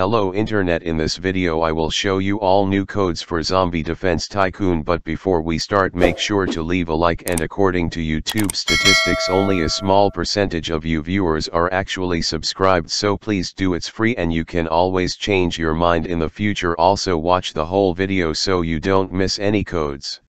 Hello internet in this video I will show you all new codes for Zombie Defense Tycoon but before we start make sure to leave a like and according to YouTube statistics only a small percentage of you viewers are actually subscribed so please do it's free and you can always change your mind in the future also watch the whole video so you don't miss any codes.